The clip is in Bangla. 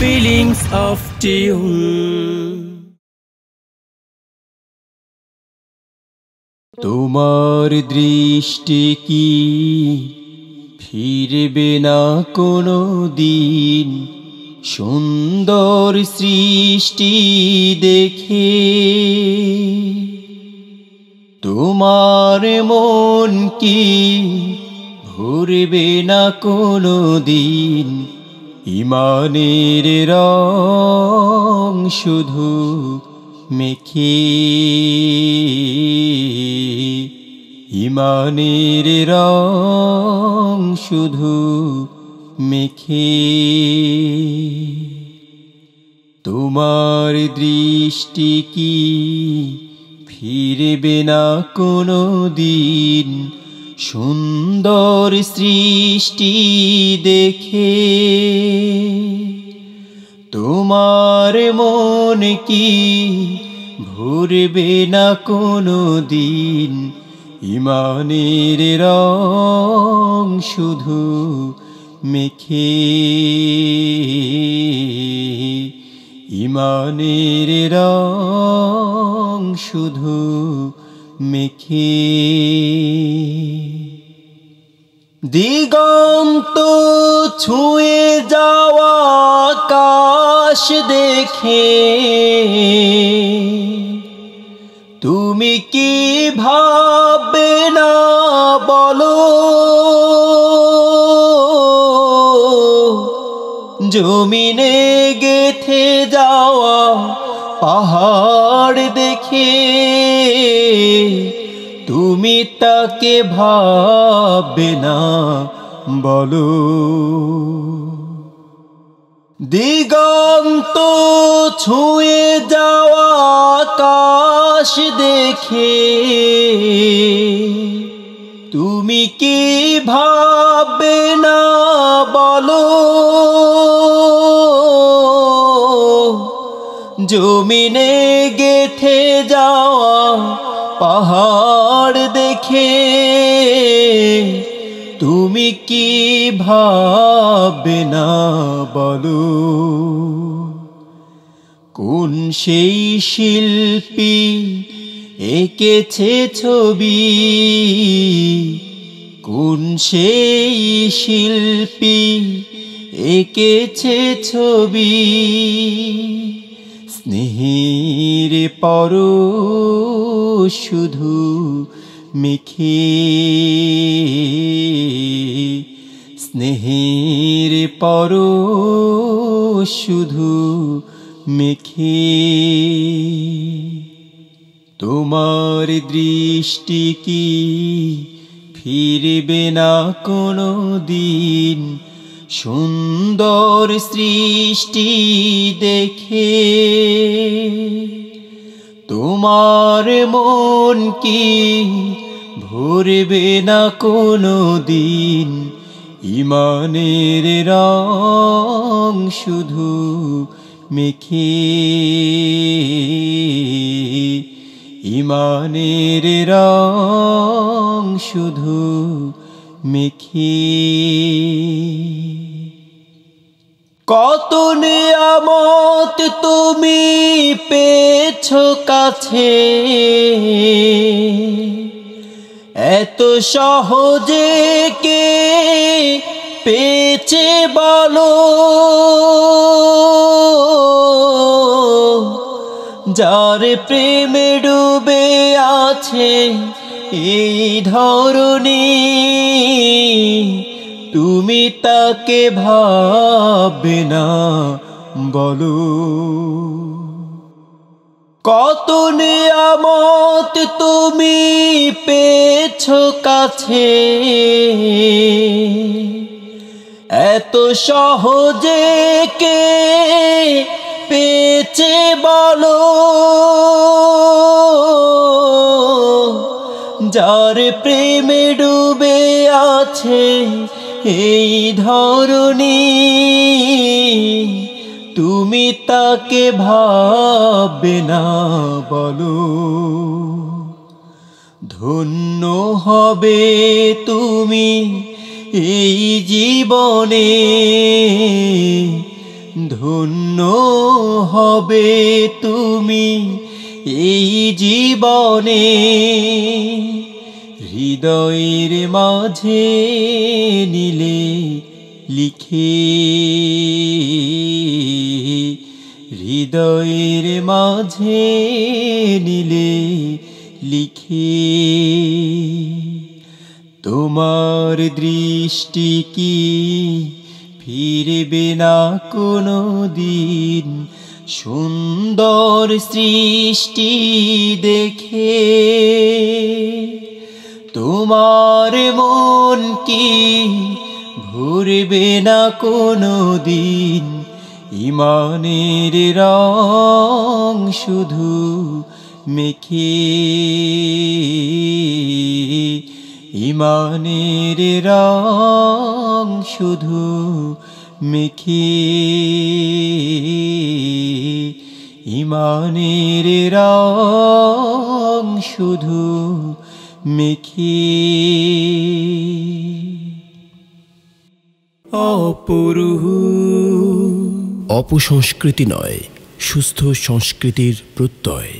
feelings of tune. তোমার দৃষ্টি কি ফিরবে না কোনো দিন সুন্দর সৃষ্টি দেখে তোমার মন কি ভরবে না কোনো দিন ইমানের রং শুধু মেখে। ইমানের রং শুধু মেখে। তোমার দৃষ্টি কি ফিরবে না কোনো দিন? সুন্দর সৃষ্টি দেখে তোমার মন কি ভরবে না কোনো দিন? ইমানের রং শুধু মেখে ইমানের রং শুধু মেখে দিগন্ত ছুঁয়ে যাওয়া আকাশ দেখে। তুমি কি ভাববে না বলো? জমিনে গেথে যাওয়া পাহাড় দেখে। তুমি তাকে ভাববে না, বলো। দিগন্ত ছুঁয়ে যাওয়া আকাশ দেখে, তুমি কি ভাববে না, বলো। জমিনে গেথে যাওয়া পাহাড় দেখে তুমি কি ভাববে না বলো? কোন সেই শিল্পী এঁকেছে ছবি? কোন সেই শিল্পী এঁকেছে ছবি? স্নেহের পর শুধু মিখে স্নেহের পর শুধু মেখে তোমার দৃষ্টি কি ফিরবে না কোনো দিন সুন্দর সৃষ্টি দেখে তোমার মন কি ভরবে না কোনো দিন? ইমানের রং শুধু মেখে। ইমানের রং শুধু মেখে। কত নিয়ামত তুমি পেছ কাছে? এত সহজে কে পেছে বলো? যার প্রেমে ডুবে আছে এই ধরনী তুমি তাকে ভাববে না, বলো। কত নিয়ামত তুমি পেছ কাছে। এত সহজে কে পেছে বলো। যার প্রেমে ডুবে আছে এই ধরনী তুমি তাকে ভাববে না বলো। ধন্য হবে তুমি এই জীবনে, ধন্য হবে তুমি এই জীবনে। হৃদয়ের মাঝে নিলে লিখে। হৃদয়ের মাঝে নিলে লিখে। তোমার দৃষ্টি কি ফিরবে না কোনো দিন সুন্দর সৃষ্টি দেখে তোমার মন কি ভরবে না কোনো দিন? ইমানের রং শুধু মেখে। ইমানের রং শুধু মেখে। ইমানের রং শুধু মেখে অপুরু অপসংস্কৃতি নয় সুস্থ সংস্কৃতির প্রত্যয়।